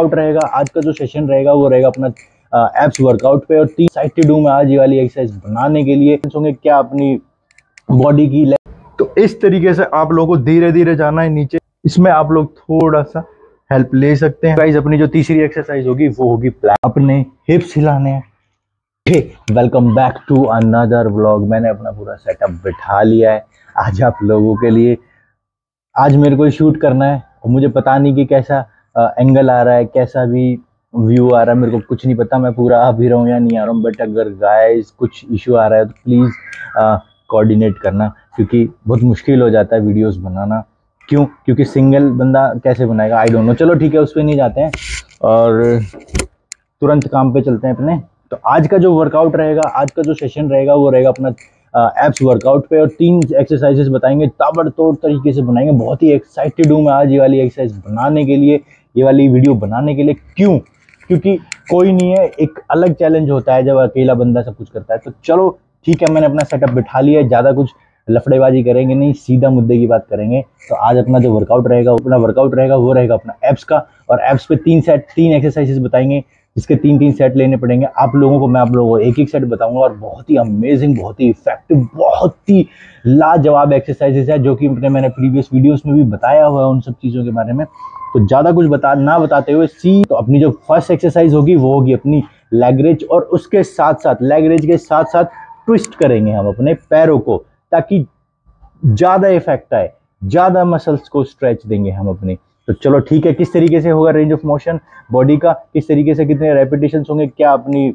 Workout रहेगा, आज का जो सेशन रहेगा, वो रहेगा अपना एप्स वर्कआउट पे और तीन साइड डू मैं आज ये वाली एक्सरसाइज बनाने के लिए। होंगे, क्या अपनी बॉडी की तो इस तरीके से आप लोगों को धीरे धीरे जाना है नीचे। इसमें आप लोग थोड़ा सा हेल्प ले सकते हैं। गाइस अपनी जो तीसरी एक्सरसाइज होगी, वो होगी अपने हिप्स हिलाने हैं। Welcome back to another vlog मैंने अपना पूरा सेटअप बिठा लिया है आज आप लोगों के लिए। आज मेरे को शूट करना है और मुझे पता नहीं कि कैसा एंगल आ रहा है, कैसा भी व्यू आ रहा है, मेरे को कुछ नहीं पता, मैं पूरा आ भी रहा हूँ या नहीं आ रहा हूँ बट अगर गाइस कुछ इशू आ रहा है तो प्लीज़ कोऑर्डिनेट करना, क्योंकि बहुत मुश्किल हो जाता है वीडियोस बनाना। क्यों? क्योंकि सिंगल बंदा कैसे बनाएगा? आई डोंट नो चलो ठीक है, उस पर नहीं जाते हैं। और तुरंत काम पे चलते हैं अपने। तो आज का जो वर्कआउट रहेगा, आज का जो सेशन रहेगा, वो रहेगा अपना एप्स वर्कआउट पे, और तीन एक्सरसाइजेस बताएँगे, ताबड़तोड़ तरीके से बनाएँगे। बहुत ही एक्साइटेड हूँ मैं आज ये वाली एक्सरसाइज बनाने के लिए। ये वाली वीडियो बनाने के लिए क्यों? क्योंकि कोई नहीं है, एक अलग चैलेंज होता है जब अकेला बंदा सब कुछ करता है। तो चलो, ठीक है, मैंने अपना सेटअप बिठा लिया है, ज़्यादा कुछ लफड़ेबाजी करेंगे नहीं, सीधा मुद्दे की बात करेंगे। तो आज अपना जो वर्कआउट रहेगा, अपना वर्कआउट रहेगा, वो रहेगा अपना एप्स का। और एप्स पे तीन सेट तीन एक्सरसाइजेस बताएँगे, जिसके तीन तीन सेट लेने पड़ेंगे। आप लोगों को, मैं आप लोगों को एक एक सेट बताऊँगा और बहुत ही अमेजिंग बहुत ही इफ़ेक्टिव बहुत ही लाजवाब एक्सरसाइजेस है, जो कि मैंने प्रीवियस वीडियोस में भी बताया हुआ है उन सब चीज़ों के बारे में। तो ज़्यादा कुछ बता, ना बताते हुए सी तो अपनी जो फ़र्स्ट एक्सरसाइज होगी, वो होगी अपनी लेगरेज और उसके साथ साथ लेगरेज के साथ साथ ट्विस्ट करेंगे हम अपने पैरों को, ताकि ज़्यादा इफ़ेक्ट आए, ज़्यादा मसल्स को स्ट्रेच देंगे हम अपने। तो चलो ठीक है, किस तरीके से होगा रेंज ऑफ़ मोशन बॉडी का, किस तरीके से कितने रेपिटेशन होंगे, क्या अपनी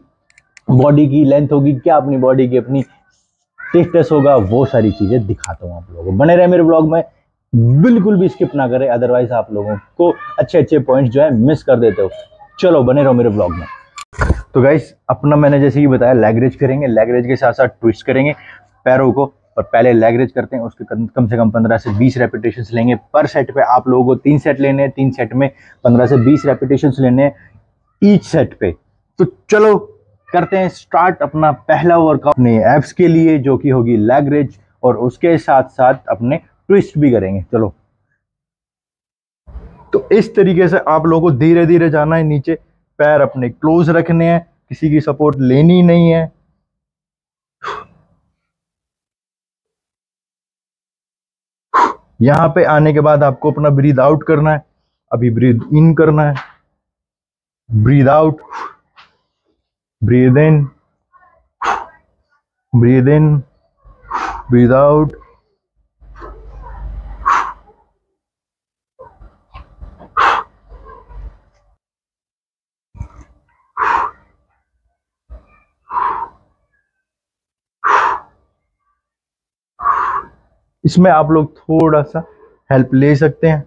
बॉडी की लेंथ होगी, क्या अपनी बॉडी की अपनी स्टिफनेस होगा, वो सारी चीज़ें दिखाता हूँ आप लोगों को। बने रहे मेरे ब्लॉग में। बिल्कुल भी स्किप ना करें अदरवाइज़ आप लोगों को अच्छे अच्छे पॉइंट्स जो है मिस कर देते हो। चलो, बने रहो मेरे ब्लॉग में। तो गाइस अपना मैंने जैसे ही बताया लेगरेज करेंगे लेगरेज के साथ साथ ट्विस्ट करेंगे पैरों को, और पहले लेगरेज करते हैं, उसके कम से कम पंद्रह से बीस रेपिटेशन लेंगे पर सेट पे। आप लोगों को तीन सेट लेने हैं, तीन सेट में पंद्रह से बीस रेपिटेशन लेने हैं ईच सेट पे। तो चलो, करते हैं स्टार्ट अपना पहला वर्कआउट अपने एप्स के लिए, जो कि होगी लेगरेज और उसके साथ साथ अपने ट्विस्ट भी करेंगे, चलो। तो इस तरीके से आप लोगों को धीरे धीरे जाना है, नीचे पैर अपने क्लोज रखने हैं, किसी की सपोर्ट लेनी नहीं है। यहाँ पे आने के बाद आपको अपना ब्रीद आउट करना है, अभी ब्रीद इन करना है। Breathe out breathe in breathe in breathe out इसमें आप लोग थोड़ा सा हेल्प ले सकते हैं।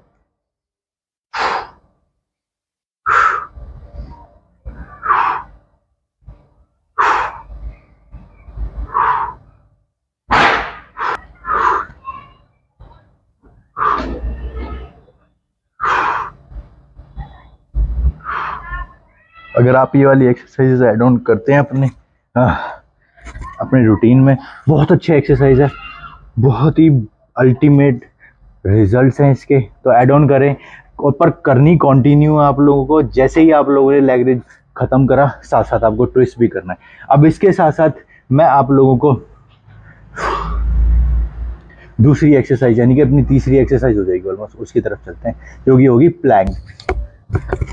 अगर आप ये वाली एक्सरसाइज एड ऑन करते हैं अपने आ, अपने रूटीन में बहुत अच्छी एक्सरसाइज है। बहुत ही अल्टीमेट रिजल्ट्स हैं इसके। तो ऐड ऑन करें। और पर करनी कंटिन्यू आप लोगों को, जैसे ही आप लोगों ने लेगरेज ख़त्म करा साथ साथ आपको ट्विस्ट भी करना है। अब इसके साथ साथ मैं आप लोगों को दूसरी एक्सरसाइज यानी कि अपनी तीसरी एक्सरसाइज हो जाएगी ऑलमोस्ट उसकी तरफ़ चलते हैं, जो कि होगी प्लैंक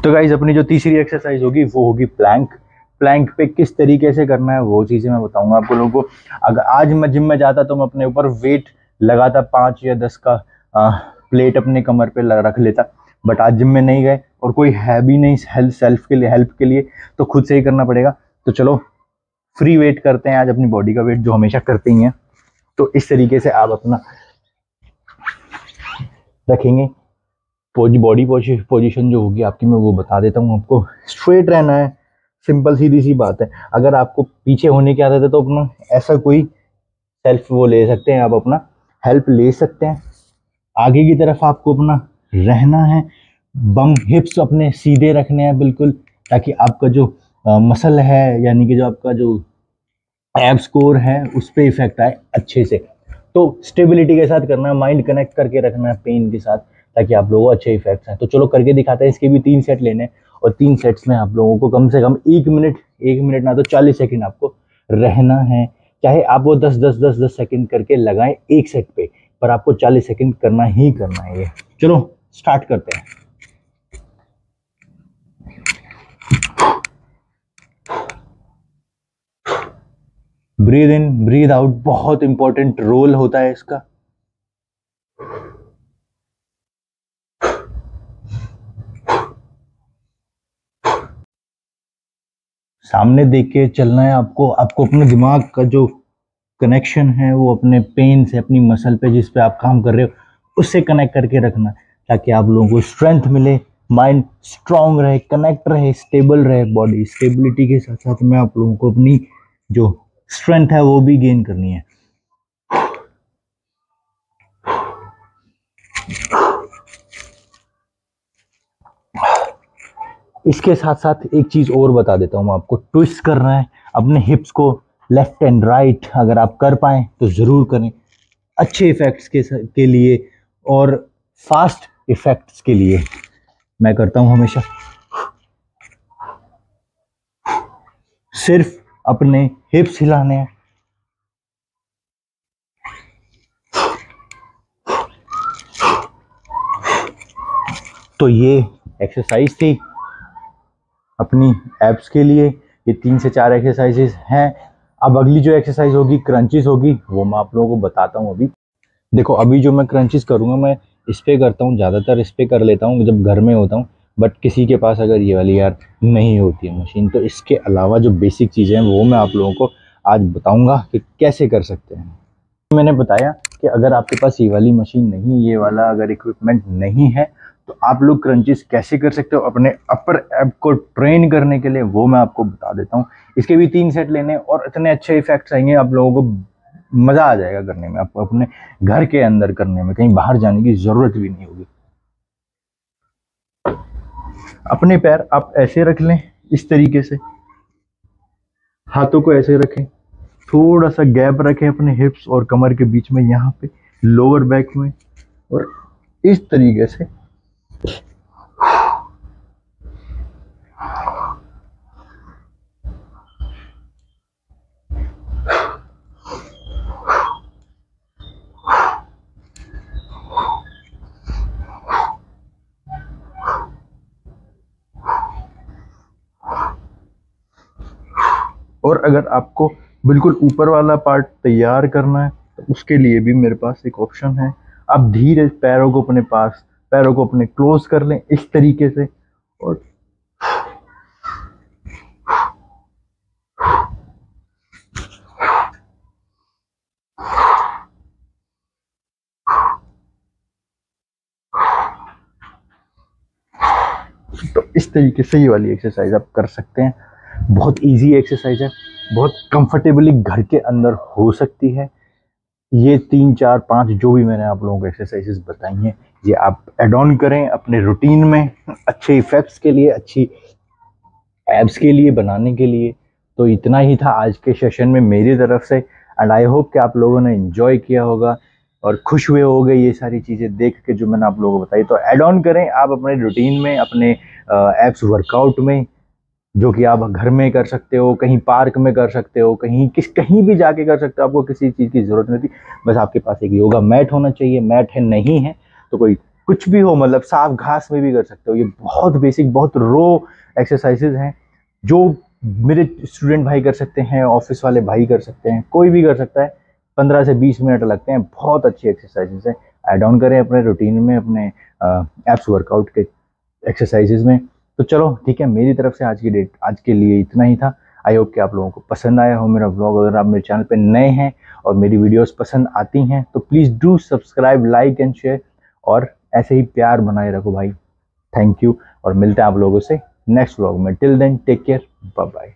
तो गाइज़ अपनी जो तीसरी एक्सरसाइज होगी, वो होगी प्लैंक प्लैंक पे किस तरीके से करना है वो चीज़ें मैं बताऊँगा आपको लोगों को। अगर आज मैं जिम में जाता तो मैं अपने ऊपर वेट लगाता पाँच या दस का आ, प्लेट अपने कमर पे रख लेता। बट आज जिम में नहीं गए और कोई है भी नहीं हेल्थ सेल्फ के लिए हेल्प के लिए तो खुद से ही करना पड़ेगा। तो चलो फ्री वेट करते हैं आज अपनी बॉडी का वेट जो हमेशा करते ही हैं। तो इस तरीके से आप अपना रखेंगे। बॉडी पोजिशन जो होगी आपकी मैं वो बता देता हूँ आपको। स्ट्रेट रहना है। सिंपल सीधी सी बात है। अगर आपको पीछे होने की आदत है तो अपना ऐसा कोई सेल्फ वो ले सकते हैं आप अपना हेल्प ले सकते हैं। आगे की तरफ़ आपको अपना रहना है। बम हिप्स अपने सीधे रखने हैं बिल्कुल ताकि आपका जो आ, मसल है यानी कि जो आपका जो एप स्कोर है उस पर इफ़ेक्ट आए अच्छे से। तो स्टेबिलिटी के साथ करना है माइंड कनेक्ट करके रखना है पेन के साथ ताकि आप लोगों अच्छे इफेक्ट्स हैं तो चलो करके दिखाते हैं इसके भी तीन सेट लेने और तीन सेट्स में आप लोगों को कम से कम एक मिनट एक मिनट ना तो चालीस सेकेंड आपको रहना है। चाहे आप वो दस दस दस दस सेकेंड करके लगाएँ एक सेट पे, पर आपको चालीस सेकेंड करना ही करना है ये। चलो स्टार्ट करते हैं। ब्रीद इन ब्रीद आउट बहुत इंपॉर्टेंट रोल होता है इसका। सामने देख के चलना है, आपको आपको अपने दिमाग का जो कनेक्शन है, वो अपने पेन से, अपनी मसल पे जिस पे आप काम कर रहे हो उससे कनेक्ट करके रखना, ताकि आप लोगों को स्ट्रेंथ मिले माइंड स्ट्रांग रहे कनेक्ट रहे स्टेबल रहे बॉडी स्टेबिलिटी के साथ साथ में आप लोगों को अपनी जो स्ट्रेंथ है, वो भी गेन करनी है। इसके साथ साथ एक चीज़ और बता देता हूँ, आपको ट्विस्ट करना है, अपने हिप्स को लेफ़्ट एंड राइट अगर आप कर पाएँ तो ज़रूर करें। अच्छे इफ़ेक्ट्स के के लिए और फास्ट इफ़ेक्ट्स के लिए मैं करता हूँ हमेशा। सिर्फ़ अपने हिप्स हिलाने हैं। तो ये एक्सरसाइज थी। अपनी एप्स के लिए। ये तीन से चार एक्सरसाइजेस हैं। अब अगली जो एक्सरसाइज होगी क्रंचिस होगी, वो मैं आप लोगों को बताता हूँ अभी। देखो, अभी जो मैं क्रंचिस करूँगा, मैं इस पर करता हूँ, ज़्यादातर इस पर कर लेता हूँ, जब घर में होता हूँ। बट किसी के पास अगर ये वाली यार नहीं होती है मशीन तो इसके अलावा जो बेसिक चीज़ें हैं, वो मैं आप लोगों को आज बताऊँगा कि कैसे कर सकते हैं। मैंने बताया कि अगर आपके पास ये वाली मशीन नहीं, ये वाला अगर इक्विपमेंट नहीं है तो आप लोग क्रंचेस कैसे कर सकते हो? अपने अपर एप को ट्रेन करने के लिए वो मैं आपको बता देता हूँ। इसके भी तीन सेट लेने और इतने अच्छे इफेक्ट्स आएँगे, आप लोगों को मज़ा आ जाएगा करने में आपको अपने घर के अंदर करने में, कहीं बाहर जाने की ज़रूरत भी नहीं होगी। अपने पैर आप ऐसे रख लें, इस तरीके से। हाथों को ऐसे रखें। थोड़ा सा गैप रखें अपने हिप्स और कमर के बीच में, यहाँ पे लोअर बैक में और इस तरीके से और अगर आपको बिल्कुल ऊपर वाला पार्ट तैयार करना है तो उसके लिए भी मेरे पास एक ऑप्शन है। आप धीरे पैरों को अपने पास पैरों को अपने क्लोज कर लें इस तरीके से और तो इस तरीके से ये वाली एक्सरसाइज आप कर सकते हैं। बहुत इजी एक्सरसाइज है, बहुत कंफर्टेबली घर के अंदर हो सकती है। ये तीन, चार, पाँच जो भी मैंने आप लोगों को एक्सरसाइजेस बताई हैं ये आप एड ऑन करें अपने रूटीन में अच्छे इफ़ेक्ट्स के लिए, अच्छी एब्स के लिए, बनाने के लिए। तो इतना ही था आज के सेशन में मेरी तरफ़ से। एंड आई होप कि आप लोगों ने इन्जॉय किया होगा और खुश हुए हो गए ये सारी चीज़ें देख के जो मैंने आप लोगों को बताई। तो एड ऑन करें आप अपने रूटीन में, अपने एप्स वर्कआउट में, जो कि आप घर में कर सकते हो, कहीं पार्क में कर सकते हो, कहीं किस, कहीं भी जाके कर सकते हो, आपको किसी चीज़ की ज़रूरत नहीं थी बस आपके पास एक योगा मैट होना चाहिए। मैट है, नहीं है। तो कोई कुछ भी हो मतलब साफ़ घास में भी कर सकते हो। ये बहुत बेसिक बहुत रो एक्सरसाइजेज हैं, जो मेरे स्टूडेंट भाई कर सकते हैं ऑफ़िस वाले भाई कर सकते हैं, कोई भी कर सकता है। पंद्रह से बीस मिनट लगते हैं, बहुत अच्छी एक्सरसाइजेज हैं। एड ऑन करें अपने रूटीन में, अपने एप्स वर्कआउट के एक्सरसाइजेज में। तो चलो, ठीक है, मेरी तरफ़ से आज की डेट आज के लिए इतना ही था। आई होप कि आप लोगों को पसंद आया हो मेरा ब्लॉग अगर आप मेरे चैनल पे नए हैं और मेरी वीडियोस पसंद आती हैं तो please do subscribe like and share और ऐसे ही प्यार बनाए रखो भाई। थैंक यू और मिलते हैं आप लोगों से नेक्स्ट व्लॉग में। Till then take care bye bye